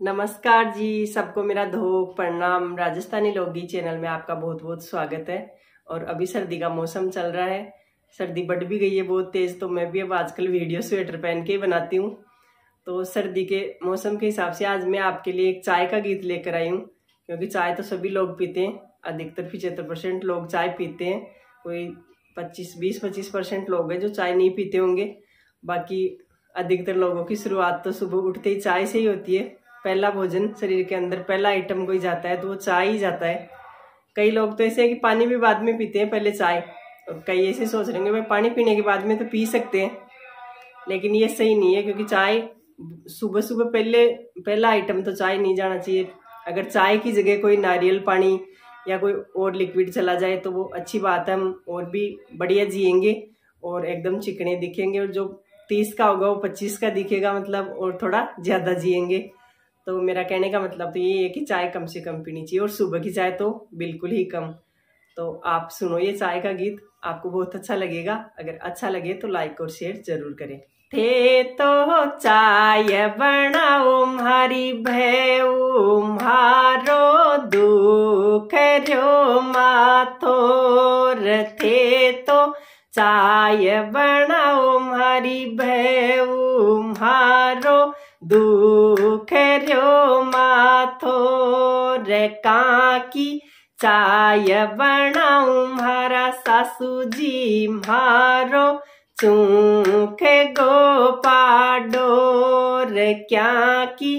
नमस्कार जी, सबको मेरा धोख, प्रणाम। राजस्थानी लोकगीत चैनल में आपका बहुत बहुत स्वागत है। और अभी सर्दी का मौसम चल रहा है। सर्दी बढ़ भी गई है बहुत तेज़ तो मैं भी अब आजकल वीडियो स्वेटर पहन के ही बनाती हूँ। तो सर्दी के मौसम के हिसाब से आज मैं आपके लिए एक चाय का गीत लेकर आई हूँ। क्योंकि चाय तो सभी लोग पीते हैं। अधिकतर पिछहत्तर परसेंट लोग चाय पीते हैं। कोई पच्चीस, बीस, पच्चीस परसेंट लोग हैं जो चाय नहीं पीते होंगे। बाकी अधिकतर लोगों की शुरुआत तो सुबह उठते ही चाय से ही होती है। पहला भोजन शरीर के अंदर, पहला आइटम कोई जाता है तो वो चाय ही जाता है। कई लोग तो ऐसे है कि पानी भी बाद में पीते हैं, पहले चाय। और कई ऐसे सोच रहे भाई, पानी पीने के बाद में तो पी सकते हैं। लेकिन ये सही नहीं है, क्योंकि चाय सुबह सुबह पहले, पहला आइटम तो चाय नहीं जाना चाहिए। अगर चाय की जगह कोई नारियल पानी या कोई और लिक्विड चला जाए तो वो अच्छी बात है, हम और भी बढ़िया जिएँगे और एकदम चिकने दिखेंगे। और जो तीस का होगा, वो पच्चीस का दिखेगा मतलब और थोड़ा ज़्यादा जिएँगे। तो मेरा कहने का मतलब तो ये है कि चाय कम से कम पीनी चाहिए और सुबह की चाय तो बिल्कुल ही कम। तो आप सुनो ये चाय का गीत, आपको बहुत अच्छा लगेगा। अगर अच्छा लगे तो लाइक और शेयर ज़रूर करें। थे तो चाय बनाओ, मारी भैऊ मारो दुख माथोर थे चाय बनाओ मारी भैऊ मारो दुख रो माथो रे काकी चाय बनाऊ मारा सासू जी मारो चूख गो पाडो रे क्या की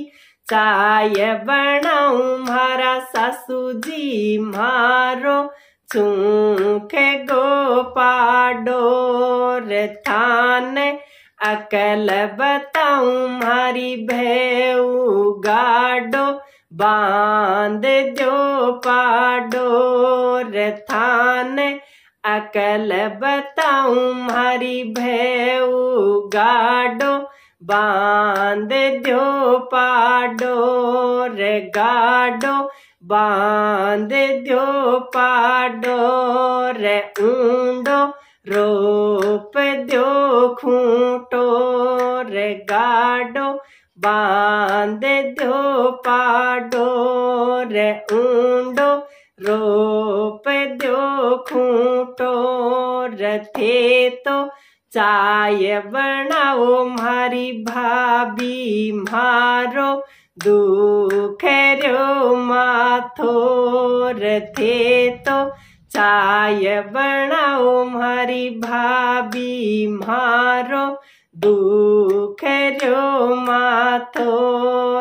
चाय बनाऊ मारा सासू जी मारो चूख गो पाडो रे थान। अकल बताऊँ मारी भेऊ गाडो। बाँध जो पाडो रथान अकल बताऊँ मारी भेऊ गाडो। बाँध दो पाडो रे गाडो। बान्दे दो पाडो र ऊण्डो रोपो खूटो र गाडो बान्दे दोपाडो र ऊण्डो रोपो थे तो चाय बनाओ मारी भाभी मारो दुख रो माथो रथे तो चाय बनाओ मारी भाभी मारो। दुख रो माथो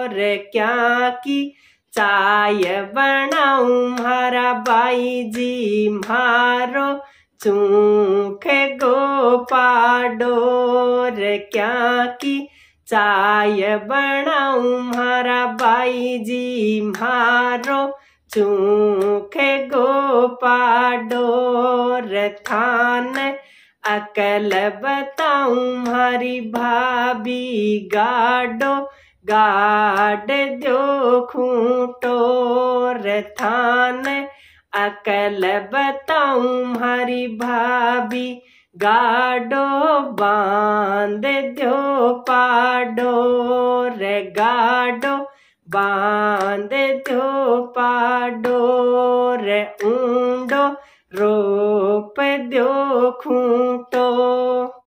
रे क्या की? चाय बनाऊ मारा बाई जी मारो। चूख गो पाडो रे क्या की? चाय बनाऊ, मारा बाई जी मारो, चूखे गो पाडो रथान। अकल बताऊँ, मारी भाभी गाडो, गाड दो खूंटो रथान। अकल बताऊँ, मारी भाभी गाडो बाँध दो पाडो रे गाडो बाँध दो पाडो रे ऊंडो रोप दो खूंटो।